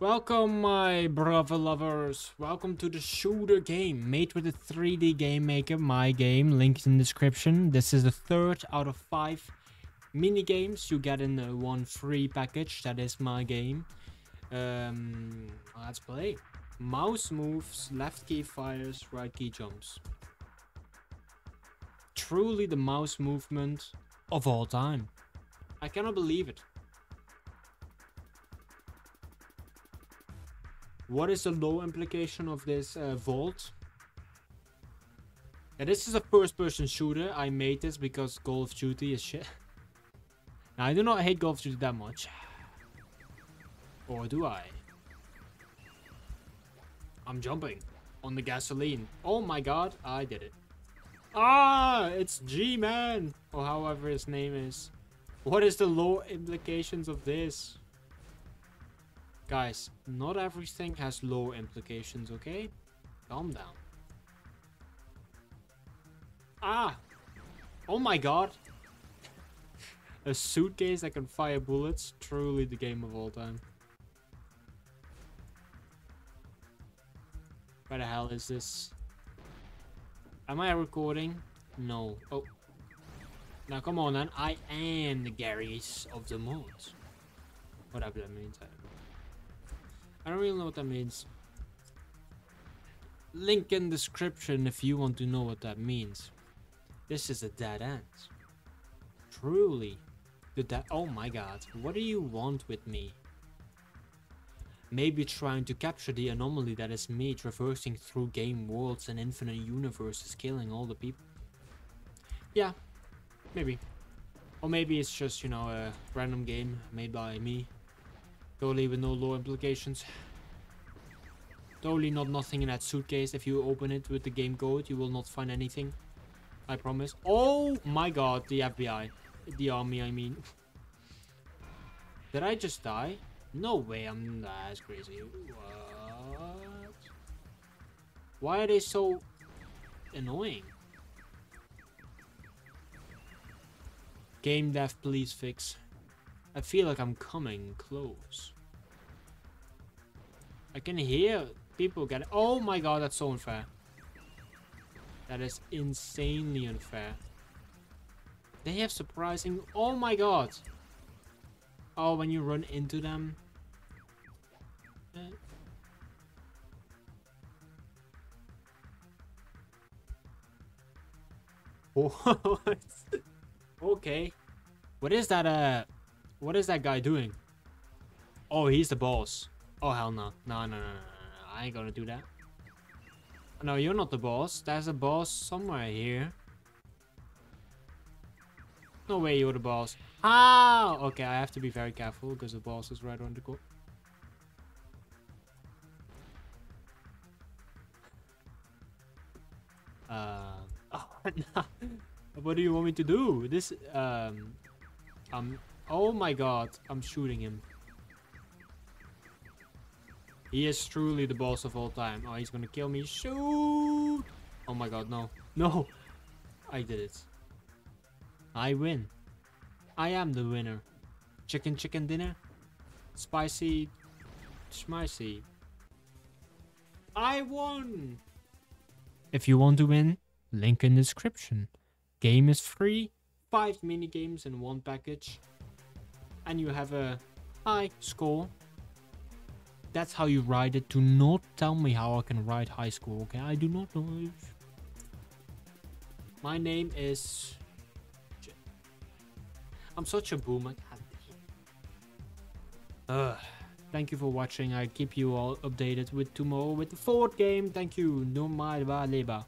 Welcome, my brother lovers. Welcome to the shooter game made with a 3D game maker, my game. Link in description. This is the third out of five mini games you get in the one free package. That is my game. Um, let's play. Mouse moves, left key fires, right key jumps. Truly the mouse movement of all time. I cannot believe it. What is the low implication of this uh, vault? Yeah, this is a first-person shooter. I made this because Call of Duty is shit. now, I do not hate Call of Duty that much. Or do I? I'm jumping on the gasoline. Oh my god, I did it. Ah, it's G-Man! Or however his name is. What is the low implications of this? Guys, not everything has low implications, okay? Calm down. Ah! Oh my god! A suitcase that can fire bullets? Truly the game of all time. Where the hell is this? Am I recording? No. Oh. Now come on then. I am the Garys of the mods. Whatever that means. I. I don't really know what that means. Link in description if you want to know what that means. This is a dead end. Truly. The Oh my god. What do you want with me? Maybe trying to capture the anomaly that is me traversing through game worlds and infinite universes killing all the people. Yeah. Maybe. Or maybe it's just, you know, a random game made by me Totally with no lore implications. Totally not nothing in that suitcase. If you open it with the game code, you will not find anything. I promise. Oh my god, the FBI. The army, I mean. Did I just die? No way, I'm that's crazy. What? Why are they so annoying? Game dev, please fix. I feel like I'm coming close. I can hear people get Oh my god, that's so unfair. That is insanely unfair. They have surprising... Oh my god! Oh, when you run into them... Eh. What? okay. What is that, uh... What is that guy doing? Oh, he's the boss. Oh, hell no. No, no, no, no, no. I ain't gonna do that. No, you're not the boss. There's a boss somewhere here. No way you're the boss. Ah! Okay, I have to be very careful because the boss is right on the corner. Uh, oh. What do you want me to do? This, um, um, Oh my god, I'm shooting him. He is truly the boss of all time. Oh, he's gonna kill me. Shoot! Oh my god, no. No! I did it. I win. I am the winner. Chicken chicken dinner? Spicy... Schmicy. I won! If you want to win, link in description. Game is free. Five mini games in one package and you have a high score. That's how you write it. Do not tell me how I can write high school, okay? I do not know. My name is... I'm such a boomer. Uh, thank you for watching. I keep you all updated with tomorrow with the fourth game. Thank you. No my leba.